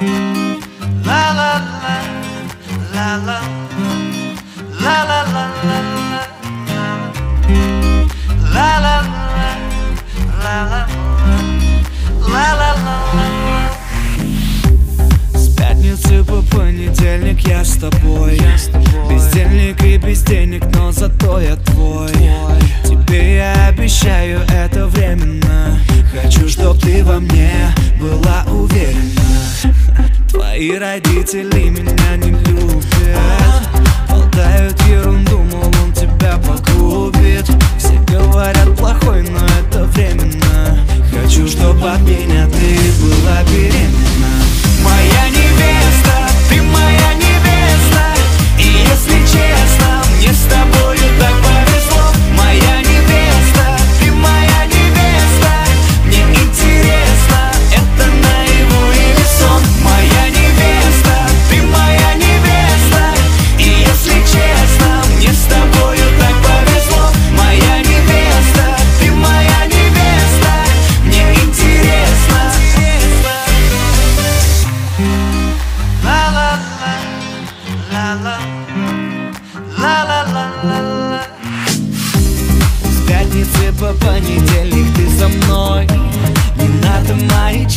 С пятницы по понедельник я с тобой. Бездельник и без денег, но зато я твой. твой Тебе я обещаю это временно Хочу, чтоб ты во мне была уверена Твои родители меня не любят. Болтают ерунду, мол, он тебя погубит. Все говорят плохой, но это временно. Хочу, чтоб от меня ты была беременна ла ла ла ла ла С пятницы по понедельник ты со мной. Не надо мои